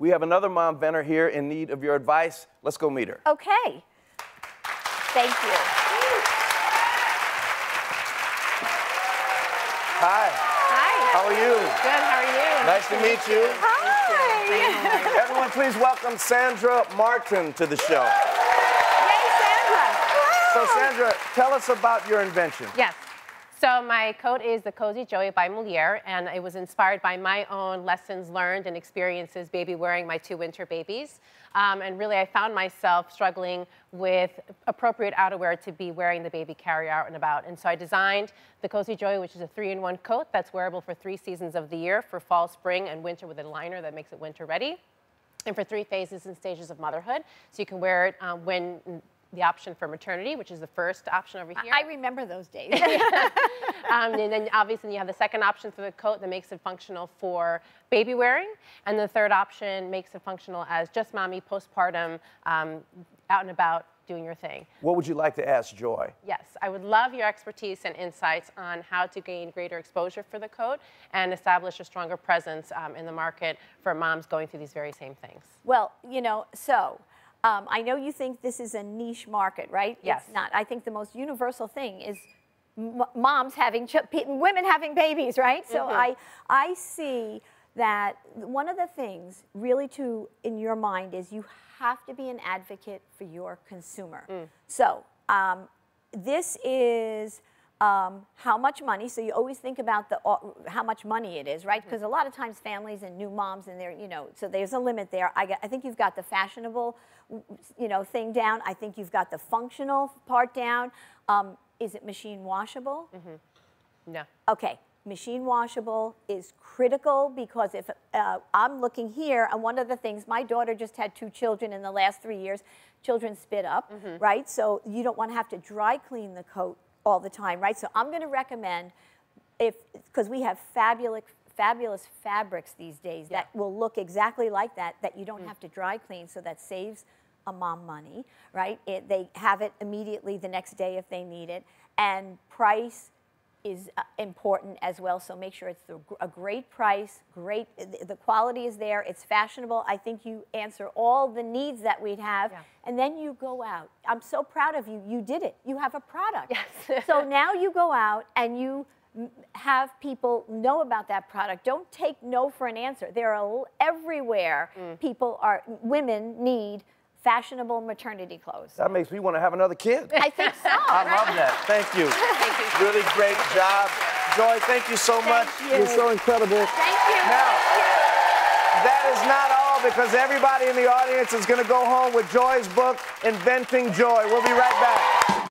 We have another momventor here in need of your advice. Let's go meet her. Okay. Thank you. Hi. Hi. How are you? Good. How are you? Nice to meet you. Hi. Everyone, please welcome Sandra Martin to the show. Yay, Sandra. So, Sandra, tell us about your invention. Yes. So my coat is the Cozy Joey by Moliere, and it was inspired by my own lessons learned and experiences baby wearing my two winter babies. Um, and really, I found myself struggling with appropriate outerwear to be wearing the baby carrier out and about. And so I designed the Cozy Joey, which is a three-in-one coat that's wearable for three seasons of the year, for fall, spring, and winter with a liner that makes it winter ready and for three phases and stages of motherhood. So you can wear it um, when the option for maternity, which is the first option over here. I remember those days. um, and then obviously you have the second option for the coat that makes it functional for baby wearing. And the third option makes it functional as just mommy postpartum, um, out and about doing your thing. What would you like to ask Joy? Yes, I would love your expertise and insights on how to gain greater exposure for the coat and establish a stronger presence um, in the market for moms going through these very same things. well, you know, so um, I know you think this is a niche market, right? Yes. It's not. I think the most universal thing is m- moms having, women having babies, right? So I, I see that one of the things really to in your mind is you have to be an advocate for your consumer. So um, this is um, how much money. So you always think about the uh, how much money it is, right? Because a lot of times families and new moms and they're you know so there's a limit there. I, I think you've got the fashionable you know thing down. I think you've got the functional part down. Um, is it machine washable? No. Okay, machine washable is critical because if uh, I'm looking here, and one of the things, my daughter just had two children in the last three years. Children spit up, right? So you don't want to have to dry clean the coat all the time, right? So I'm going to recommend if because we have fabulous fabulous fabrics these days that will look exactly like that that you don't mm. have to dry clean so that saves a mom money right? It, they have it immediately the next day if they need it. And price is uh, important as well so make sure it's the, a great price great the, the quality is there it's fashionable i think you answer all the needs that we'd have Yeah. and then you go out i'm so proud of you you did it you have a product Yes. so now you go out and you have people know about that product. Don't take no for an answer. There are everywhere people are women need fashionable maternity clothes. That makes me want to have another kid. I think so. I love that. Thank you. Thank you. Really great job. Joy, thank you so much. you. You're so incredible. Thank you. Now, that is not all because everybody in the audience is going to go home with Joy's book, Inventing Joy. We'll be right back.